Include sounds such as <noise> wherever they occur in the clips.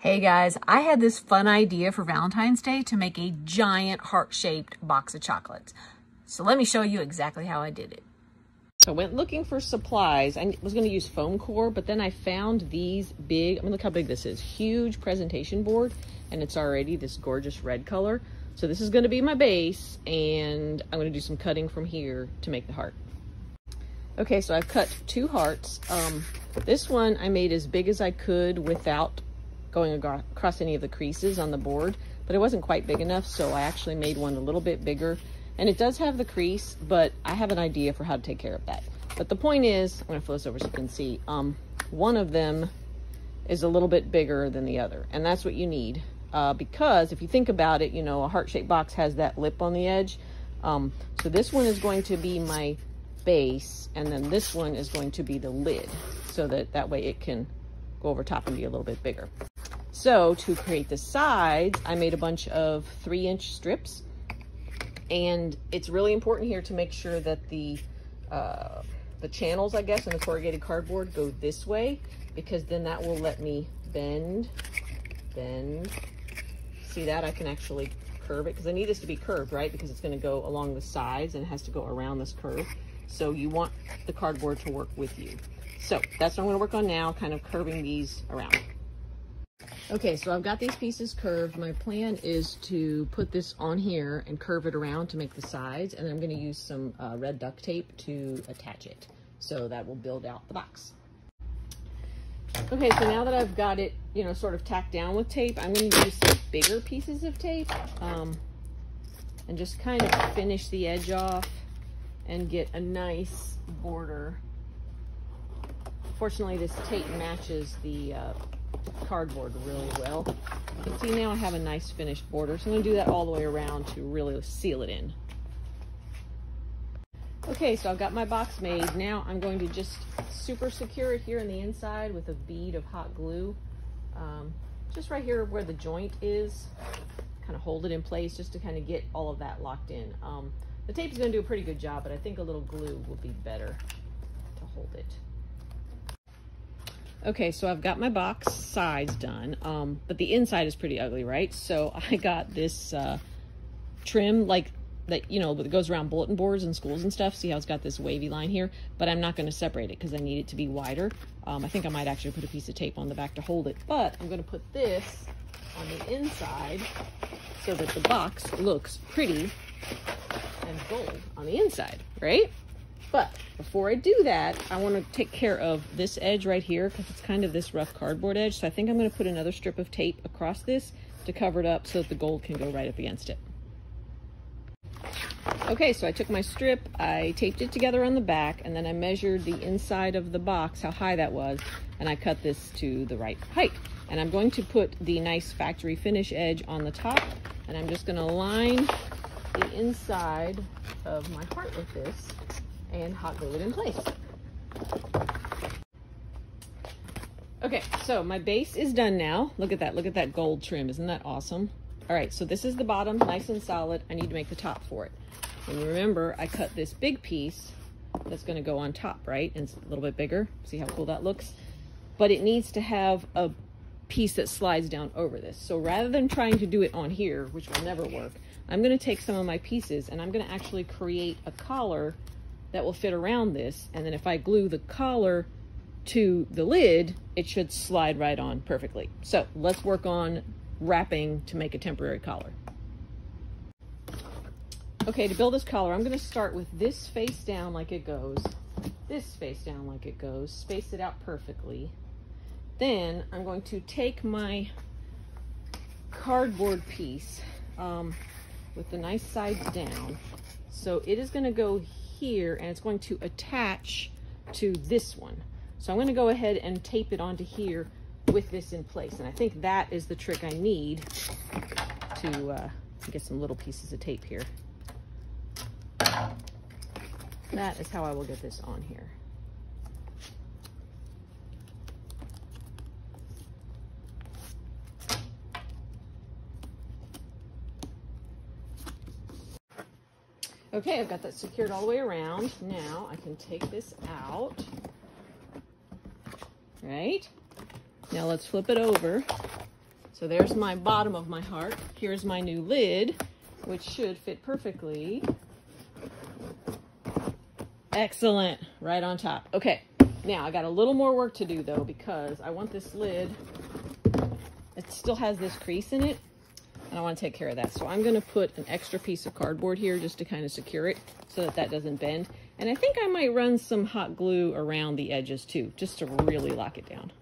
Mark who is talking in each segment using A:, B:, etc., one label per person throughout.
A: Hey guys, I had this fun idea for Valentine's Day to make a giant heart-shaped box of chocolates. So let me show you exactly how I did it.
B: So I went looking for supplies. I was going to use foam core, but then I found these big, I mean, look how big this is. Huge presentation board, and it's already this gorgeous red color. So this is going to be my base, and I'm going to do some cutting from here to make the heart. Okay, so I've cut two hearts. Um, this one I made as big as I could without going across any of the creases on the board, but it wasn't quite big enough, so I actually made one a little bit bigger. And it does have the crease, but I have an idea for how to take care of that. But the point is, I'm gonna flip this over so you can see, um, one of them is a little bit bigger than the other, and that's what you need. Uh, because if you think about it, you know, a heart-shaped box has that lip on the edge. Um, so this one is going to be my base, and then this one is going to be the lid, so that that way it can go over top and be a little bit bigger. So to create the sides, I made a bunch of three inch strips. And it's really important here to make sure that the, uh, the channels, I guess, in the corrugated cardboard go this way, because then that will let me bend, bend. See that? I can actually curve it, because I need this to be curved, right? Because it's gonna go along the sides and it has to go around this curve. So you want the cardboard to work with you. So that's what I'm gonna work on now, kind of curving these around. Okay, so I've got these pieces curved. My plan is to put this on here and curve it around to make the sides, and I'm gonna use some uh, red duct tape to attach it. So that will build out the box. Okay, so now that I've got it, you know, sort of tacked down with tape, I'm gonna use some bigger pieces of tape um, and just kind of finish the edge off and get a nice border. Fortunately, this tape matches the uh, cardboard really well. See now I have a nice finished border. So I'm going to do that all the way around to really seal it in. Okay, so I've got my box made. Now I'm going to just super secure it here in the inside with a bead of hot glue. Um, just right here where the joint is, kind of hold it in place just to kind of get all of that locked in. Um, the tape is going to do a pretty good job, but I think a little glue will be better to hold it. Okay, so I've got my box sides done, um, but the inside is pretty ugly, right? So <laughs> I got this uh, trim, like that, you know, that goes around bulletin boards and schools and stuff. See how it's got this wavy line here? But I'm not going to separate it because I need it to be wider. Um, I think I might actually put a piece of tape on the back to hold it, but I'm going to put this on the inside so that the box looks pretty and gold on the inside, right? But before I do that, I want to take care of this edge right here because it's kind of this rough cardboard edge. So I think I'm going to put another strip of tape across this to cover it up so that the gold can go right up against it. Okay, so I took my strip, I taped it together on the back, and then I measured the inside of the box, how high that was, and I cut this to the right height. And I'm going to put the nice factory finish edge on the top, and I'm just gonna line the inside of my heart with this and hot glue it in place. Okay, so my base is done now. Look at that, look at that gold trim. Isn't that awesome? All right, so this is the bottom, nice and solid. I need to make the top for it. And remember, I cut this big piece that's gonna go on top, right? And it's a little bit bigger. See how cool that looks? But it needs to have a piece that slides down over this. So rather than trying to do it on here, which will never work, I'm gonna take some of my pieces and I'm gonna actually create a collar that will fit around this. And then if I glue the collar to the lid, it should slide right on perfectly. So let's work on wrapping to make a temporary collar. Okay, to build this collar, I'm gonna start with this face down like it goes, this face down like it goes, space it out perfectly. Then I'm going to take my cardboard piece um, with the nice sides down. So it is gonna go here and it's going to attach to this one. So I'm going to go ahead and tape it onto here with this in place. And I think that is the trick I need to uh, get some little pieces of tape here. That is how I will get this on here. Okay, I've got that secured all the way around. Now I can take this out. Right? Now let's flip it over So there's my bottom of my heart. Here's my new lid, which should fit perfectly. Excellent, right on top. Okay, now I got a little more work to do though, because I want this lid, it still has this crease in it, and I want to take care of that. So I'm going to put an extra piece of cardboard here just to kind of secure it so that that doesn't bend. And I think I might run some hot glue around the edges too, just to really lock it down.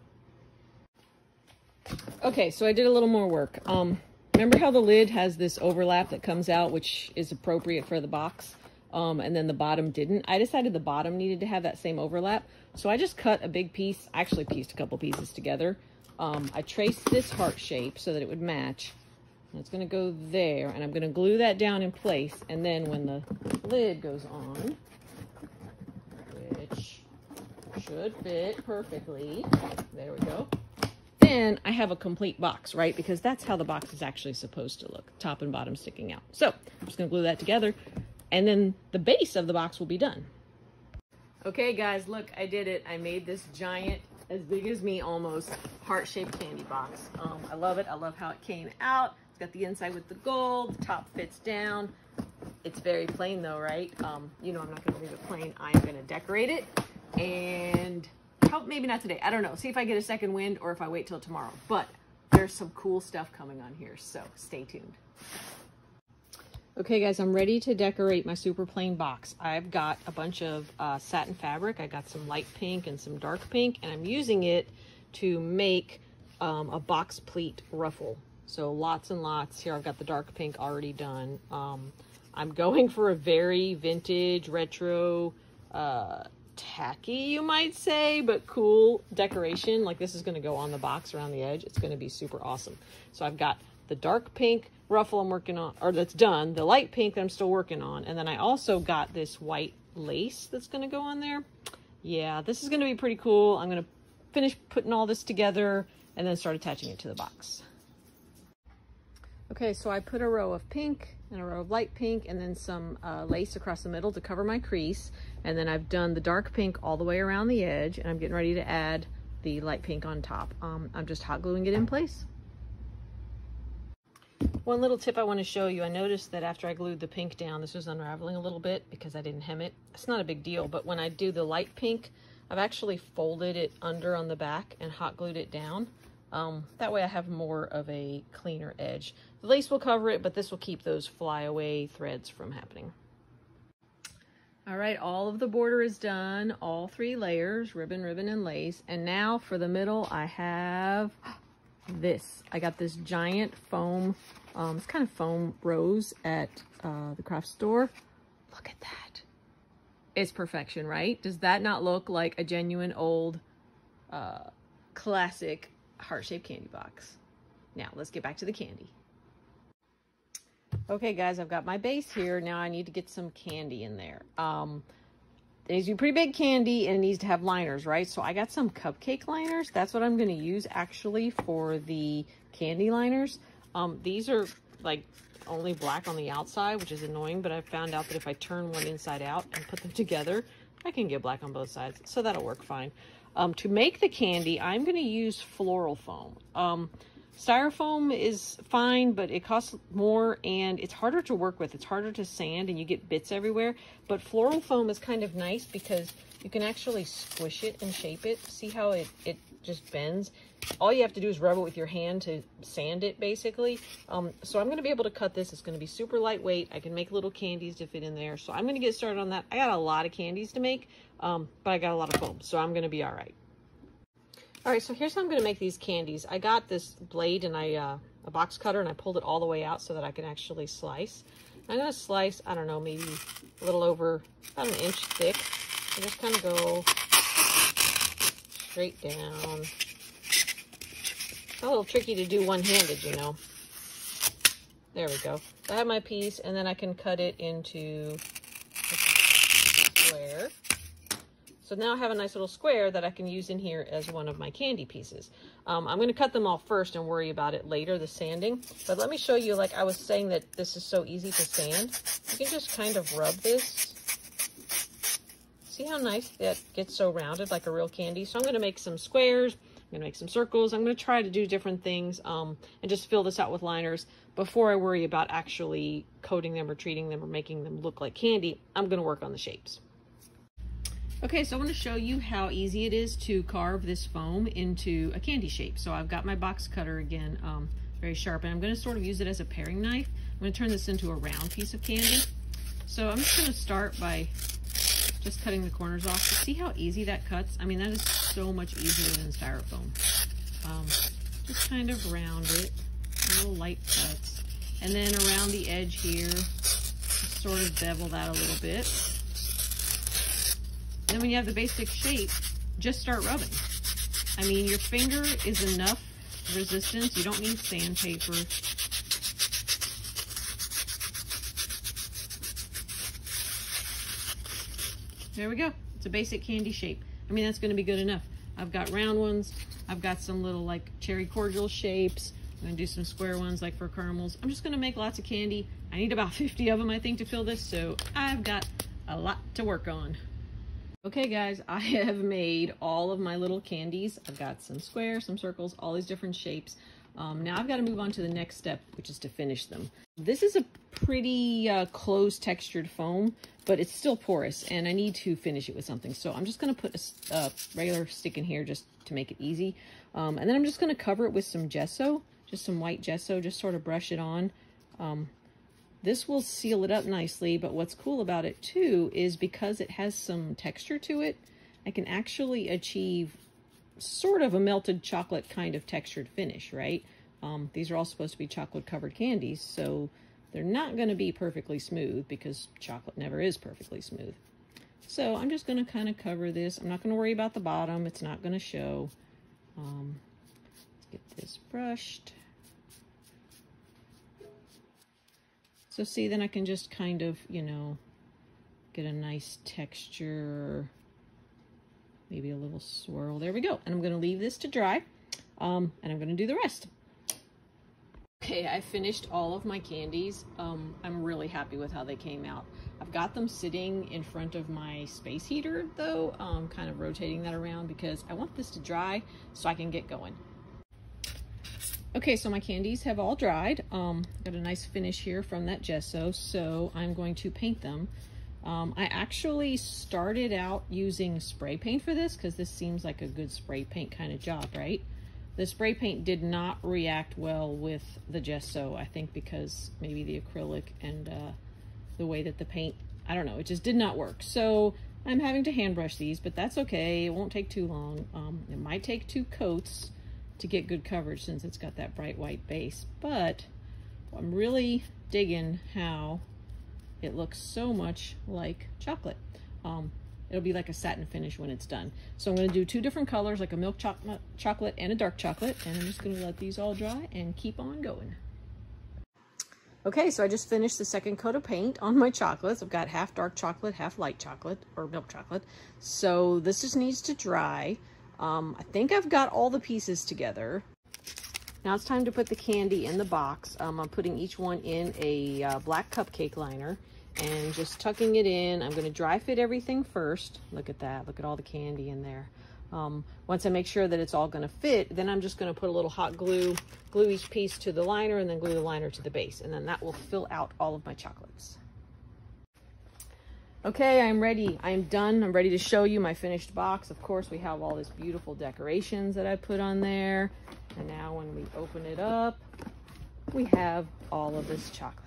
B: Okay, so I did a little more work. Um, remember how the lid has this overlap that comes out, which is appropriate for the box? Um, and then the bottom didn't. I decided the bottom needed to have that same overlap. So I just cut a big piece, actually pieced a couple pieces together. Um, I traced this heart shape so that it would match. It's gonna go there, and I'm gonna glue that down in place. And then when the lid goes on, which should fit perfectly, there we go then I have a complete box, right? Because that's how the box is actually supposed to look, top and bottom sticking out. So I'm just gonna glue that together and then the base of the box will be done. Okay guys, look, I did it. I made this giant, as big as me almost, heart-shaped candy box. Um, I love it. I love how it came out. It's got the inside with the gold, the top fits down. It's very plain though, right? Um, you know I'm not gonna leave it plain. I'm gonna decorate it and maybe not today. I don't know. See if I get a second wind or if I wait till tomorrow. But there's some cool stuff coming on here, so stay tuned. Okay guys, I'm ready to decorate my super plain box. I've got a bunch of uh, satin fabric. I got some light pink and some dark pink, and I'm using it to make um, a box pleat ruffle. So lots and lots. Here I've got the dark pink already done. Um, I'm going for a very vintage, retro, uh, tacky, you might say, but cool decoration. Like this is going to go on the box around the edge. It's going to be super awesome. So I've got the dark pink ruffle I'm working on, or that's done, the light pink that I'm still working on, and then I also got this white lace that's going to go on there. Yeah, this is going to be pretty cool. I'm going to finish putting all this together and then start attaching it to the box. Okay, so I put a row of pink and a row of light pink and then some uh, lace across the middle to cover my crease. And then I've done the dark pink all the way around the edge and I'm getting ready to add the light pink on top. Um, I'm just hot gluing it in place. One little tip I want to show you, I noticed that after I glued the pink down, this was unraveling a little bit because I didn't hem it. It's not a big deal, but when I do the light pink, I've actually folded it under on the back and hot glued it down. Um, that way I have more of a cleaner edge. The lace will cover it, but this will keep those flyaway threads from happening. All right, all of the border is done, all three layers, ribbon, ribbon, and lace. And now for the middle, I have <gasps> this. I got this giant foam, um, it's kind of foam rose at uh, the craft store. Look at that. It's perfection, right? Does that not look like a genuine old uh, classic heart-shaped candy box? Now, let's get back to the candy. Okay, guys, I've got my base here. Now I need to get some candy in there. Um, it needs to be pretty big candy and it needs to have liners, right? So I got some cupcake liners. That's what I'm going to use actually for the candy liners. Um, these are like only black on the outside, which is annoying, but I found out that if I turn one inside out and put them <laughs> together, I can get black on both sides. So that'll work fine. Um, to make the candy, I'm going to use floral foam. Um, Styrofoam is fine, but it costs more and it's harder to work with. It's harder to sand and you get bits everywhere. But floral foam is kind of nice because you can actually squish it and shape it. See how it, it just bends? All you have to do is rub it with your hand to sand it, basically. Um, so I'm going to be able to cut this. It's going to be super lightweight. I can make little candies to fit in there. So I'm going to get started on that. I got a lot of candies to make, um, but I got a lot of foam, so I'm going to be all right. All right, so here's how I'm going to make these candies. I got this blade and I uh, a box cutter and I pulled it all the way out so that I can actually slice. I'm going to slice, I don't know, maybe a little over about an inch thick. I just kind of go straight down. It's a little tricky to do one-handed, you know. There we go. I have my piece, and then I can cut it into a square. So now I have a nice little square that I can use in here as one of my candy pieces. Um, I'm going to cut them off first and worry about it later, the sanding. But let me show you, like I was saying that this is so easy to sand. You can just kind of rub this. See how nice that gets so rounded like a real candy? So I'm going to make some squares, I'm gonna make some circles. I'm gonna try to do different things um, and just fill this out with liners before I worry about actually coating them or treating them or making them look like candy. I'm gonna work on the shapes. Okay, so I want to show you how easy it is to carve this foam into a candy shape. So I've got my box cutter again, um, very sharp, and I'm going to sort of use it as a paring knife. I'm going to turn this into a round piece of candy. So I'm just going to start by just cutting the corners off. See how easy that cuts? I mean, that is so much easier than styrofoam. Um, just kind of round it, little light cuts. And then around the edge here, sort of bevel that a little bit. Then when you have the basic shape, just start rubbing. I mean, your finger is enough resistance. You don't need sandpaper. There we go. It's a basic candy shape. I mean, that's going to be good enough. I've got round ones. I've got some little like cherry cordial shapes. I'm going to do some square ones like for caramels. I'm just going to make lots of candy. I need about <laughs> 50 of them, I think, to fill this. So I've got a lot to work on. Okay guys, I <laughs> have made all of my little candies. I've got some squares, some circles, all these different shapes. Um, now I've got to move on to the next step, which is to finish them. This is a pretty uh, close textured foam, but it's still porous and I need to finish it with something. So I'm just going to put a, a, regular stick in here just to make it easy. Um, and then I'm just going to cover it with some gesso, just some white gesso, just sort of brush it on. Um, this will seal it up nicely, but what's cool about it too is because it has some texture to it, I can actually achieve sort of a melted chocolate kind of textured finish, right? Um, these are all supposed to be chocolate covered candies, so they're not going to be perfectly smooth because chocolate never is perfectly smooth. So I'm just going to kind of cover this. I'm not going to worry about the bottom. It's not going to show. Um, let's get this brushed. So see, then I can just kind of, you know, get a nice texture, maybe a little swirl. There we go. And I'm going to leave this to dry, um, and I'm going to do the rest. Okay, I finished all of my candies. Um, I'm really happy with how they came out. I've got them sitting in front of my space heater though, um, kind of rotating that around because I want this to dry so I can get going. Okay, so my candies have all dried. Um, got a nice finish here from that gesso, so I'm going to paint them. Um, I actually started out using spray paint for this because this seems like a good spray paint kind of job, right? The spray paint did not react well with the gesso, I think because maybe the acrylic and uh, the way that the paint, I don't know, it just did not work. So I'm having to hand brush these, but that's okay. It won't take too long. Um, it might take two coats to get good coverage since it's got that bright white base. But I'm really digging how it looks so much like chocolate. Um, it'll be like a satin finish when it's done. So I'm going to do two different colors, like a milk cho chocolate and a dark chocolate. And I'm just going to let these all dry and keep on going. Okay, so I just finished the second coat of paint on my chocolates. I've got half dark chocolate, half light chocolate, or milk chocolate. So this just needs to dry. Um, I think I've got all the pieces together. Now it's time to put the candy in the box. Um, I'm putting each one in a uh, black cupcake liner and just tucking it in. I'm going to dry fit everything first. Look at that. Look at all the candy in there. Um, once I make sure that it's all going to fit, then I'm just going to put a little hot glue, glue each piece to the liner, and then glue the liner to the base. And then that will fill out all of my chocolates. Okay, I'm ready. I'm done. I'm ready to show you my finished box. Of course, we have all this beautiful decorations that I put on there. And now when we open it up, we have all of this chocolate.